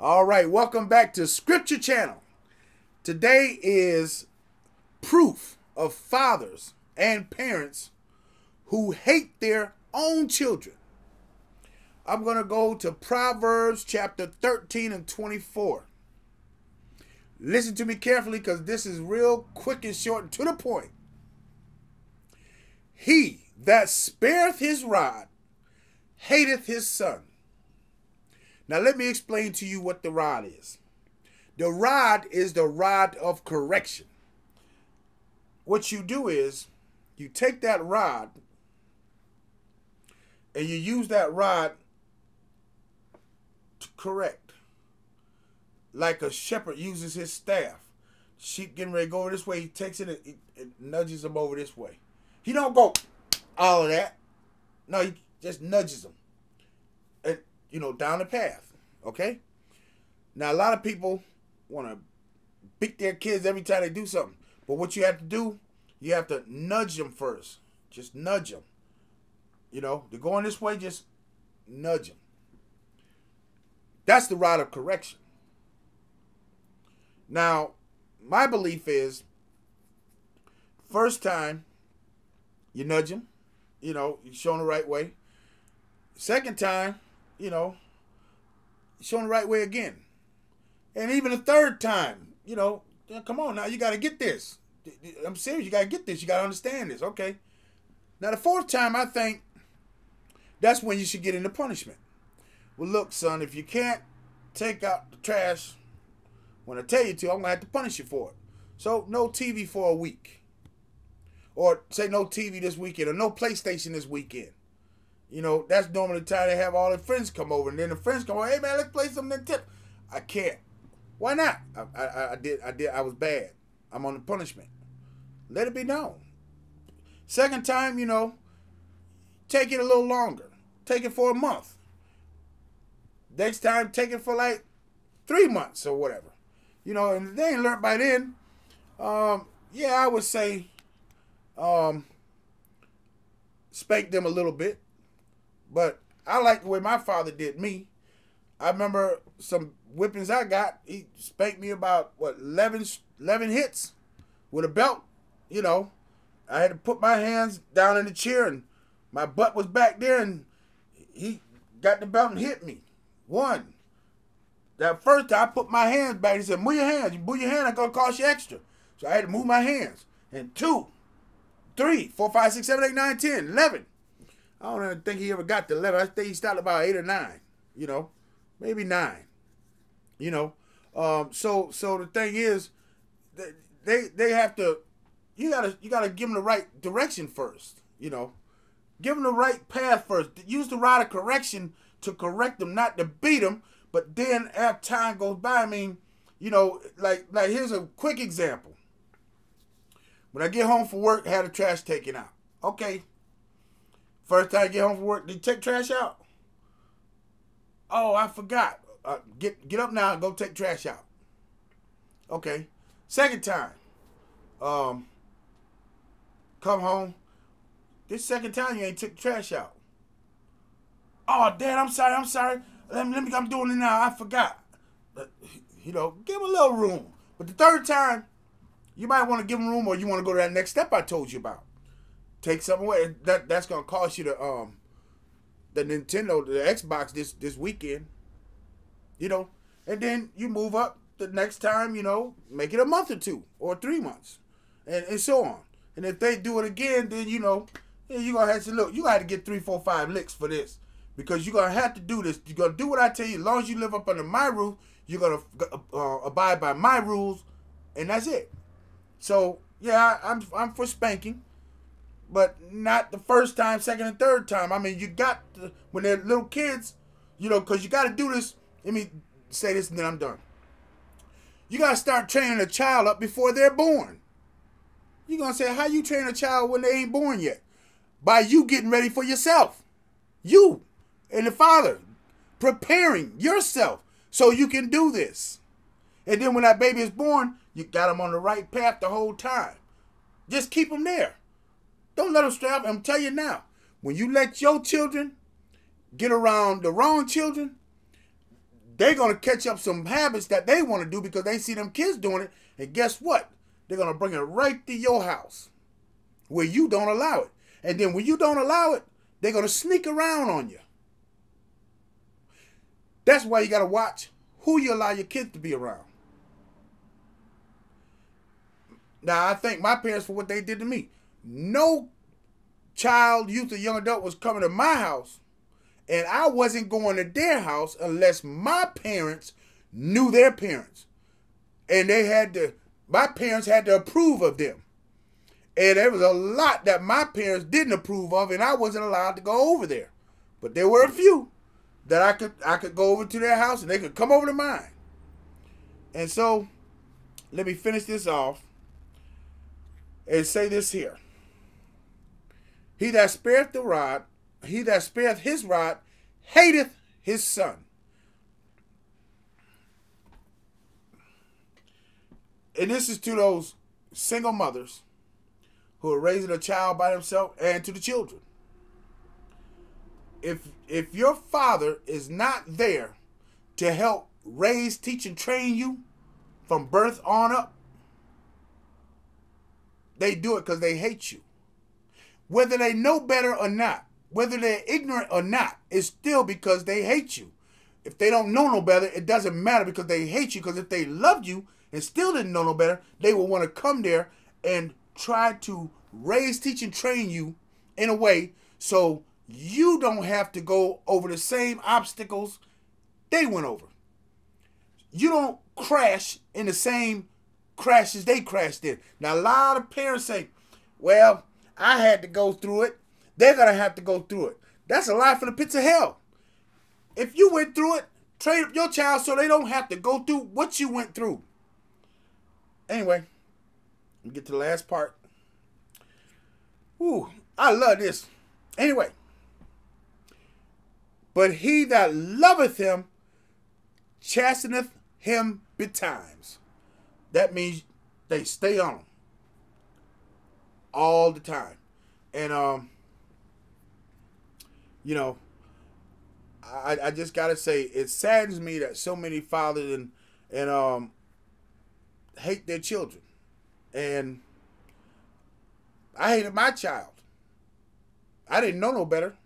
All right, welcome back to Scripture Channel. Today is proof of fathers and parents who hate their own children. I'm going to go to Proverbs chapter 13 and 24. Listen to me carefully because this is real quick and short and to the point. He that spareth his rod hateth his son. Now, let me explain to you what the rod is. The rod is the rod of correction. What you do is you take that rod and you use that rod to correct. Like a shepherd uses his staff. Sheep getting ready to go this way, he takes it and, and nudges them over this way. He don't go all of that. No, he just nudges them. You know, down the path. Okay? Now, a lot of people want to beat their kids every time they do something. But what you have to do, you have to nudge them first. Just nudge them. You know, they're going this way, just nudge them. That's the rod of correction. Now, my belief is first time you nudge them, you know, you show them the right way. Second time, you know, show them the right way again. And even the third time, you know, come on now, you got to get this. I'm serious, you got to get this. You got to understand this. Okay. Now, the fourth time, I think that's when you should get into punishment. Well, look, son, if you can't take out the trash when I tell you to, I'm going to have to punish you for it. So, no TV for a week. Or say no TV this weekend or no PlayStation this weekend. You know, that's normally the time they have all their friends come over. And then the friends come over, hey, man, let's play some Nintendo. I can't. Why not? I, I, I did, I did, I was bad. I'm on the punishment. Let it be known. Second time, you know, take it a little longer. Take it for a month. Next time, take it for like three months or whatever. You know, and they ain't learned by then. Um, yeah, I would say um, spank them a little bit. But I like the way my father did me. I remember some whippings I got. He spanked me about, what, 11, 11 hits with a belt. You know, I had to put my hands down in the chair and my butt was back there and he got the belt and hit me. One. That first time I put my hands back, he said, move your hands. You move your hand, I'm to cost you extra. So I had to move my hands. And two, three, four, five, six, seven, eight, nine, ten, eleven. I don't think he ever got to 11. I think he started about 8 or 9, you know, maybe 9, you know. Um, so so the thing is, they they have to, you gotta you gotta give them the right direction first, you know. Give them the right path first. Use the rod of correction to correct them, not to beat them. But then as time goes by, I mean, you know, like like here's a quick example. When I get home from work, had the trash taken out. Okay, First time I get home from work, did take trash out? Oh, I forgot. Uh, get get up now and go take trash out. Okay. Second time, um, come home. This second time you ain't took trash out. Oh, Dad, I'm sorry. I'm sorry. Let me, let me. I'm doing it now. I forgot. Uh, you know, give him a little room. But the third time, you might want to give him room, or you want to go to that next step I told you about take something away. That that's gonna cost you the um the Nintendo, the Xbox this this weekend. You know, and then you move up the next time. You know, make it a month or two or three months, and and so on. And if they do it again, then you know, you're gonna have to look. You got to get three, four, five licks for this because you're gonna have to do this. You're gonna do what I tell you. As long as you live up under my roof, you're gonna uh, abide by my rules, and that's it. So yeah, I'm I'm for spanking but not the first time, second, and third time. I mean, you got to, when they're little kids, you know, because you got to do this. Let me say this and then I'm done. You got to start training a child up before they're born. You're to say, how you train a child when they ain't born yet? By you getting ready for yourself. You and the father preparing yourself so you can do this. And then when that baby is born, you got them on the right path the whole time. Just keep them there. Don't let them stray off. I'm telling you now, when you let your children get around the wrong children, they're gonna catch up some habits that they want to do because they see them kids doing it, and guess what? They're gonna bring it right to your house where you don't allow it. And then when you don't allow it, they're gonna sneak around on you. That's why you gotta watch who you allow your kids to be around. Now I thank my parents for what they did to me. No child, youth, or young adult was coming to my house, and I wasn't going to their house unless my parents knew their parents. And they had to my parents had to approve of them. And there was a lot that my parents didn't approve of, and I wasn't allowed to go over there. But there were a few that I could I could go over to their house and they could come over to mine. And so let me finish this off and say this here. He that spareth the rod, he that spareth his rod, hateth his son. And this is to those single mothers who are raising a child by themselves and to the children. If if your father is not there to help raise, teach, and train you from birth on up, they do it because they hate you. Whether they know better or not, whether they're ignorant or not, it's still because they hate you. If they don't know no better, it doesn't matter because they hate you. Because if they loved you and still didn't know no better, they would want to come there and try to raise, teach, and train you in a way so you don't have to go over the same obstacles they went over. You don't crash in the same crashes they crashed in. Now, a lot of parents say, well, I had to go through it. They're going to have to go through it. That's a lie from the pits of hell. If you went through it, train up your child so they don't have to go through what you went through. Anyway, we get to the last part. Ooh, I love this. Anyway, but he that loveth him chasteneth him betimes. That means they stay on him all the time. And um, you know, I, I just gotta say it saddens me that so many fathers and and um hate their children. And I hated my child. I didn't know no better.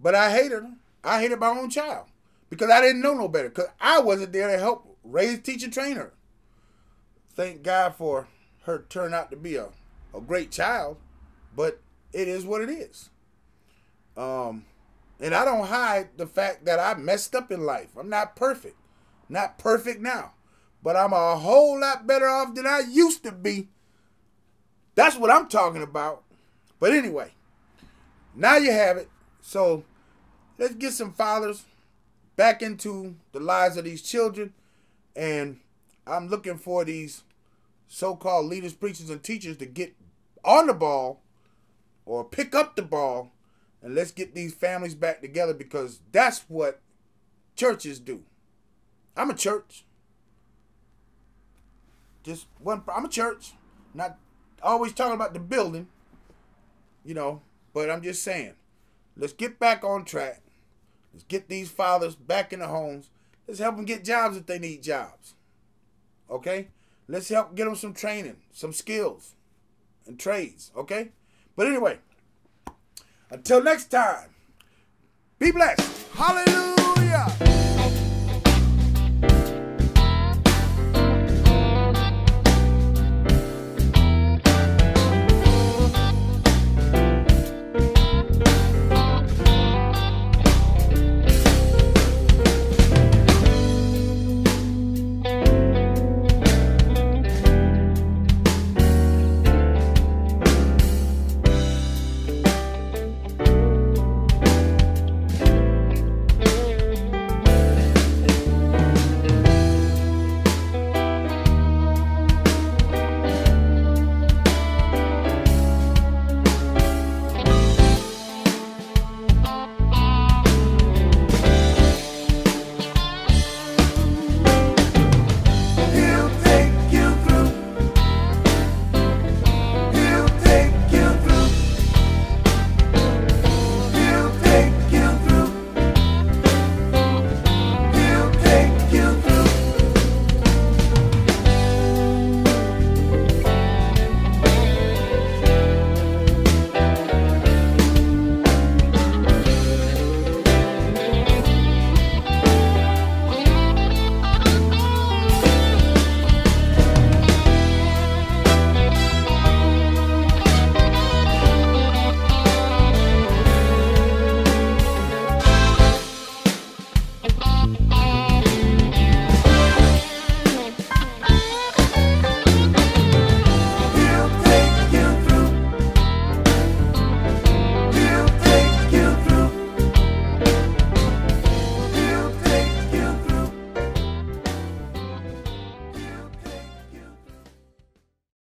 But I hated her. I hated my own child. Because I didn't know no better. Because I wasn't there to help raise, teach, and train her. Thank God for her turn out to be a, a great child. But it is what it is. Um, and I don't hide the fact that I messed up in life. I'm not perfect. Not perfect now. But I'm a whole lot better off than I used to be that's what I'm talking about. But anyway, now you have it. So let's get some fathers back into the lives of these children. And I'm looking for these so called leaders, preachers, and teachers to get on the ball or pick up the ball and let's get these families back together because that's what churches do. I'm a church. Just one I'm a church. Not always talking about the building, you know, but I'm just saying, let's get back on track. Let's get these fathers back in the homes. Let's help them get jobs if they need jobs. Okay? Let's help get them some training, some skills, and trades. Okay? But anyway, until next time, be blessed. Hallelujah.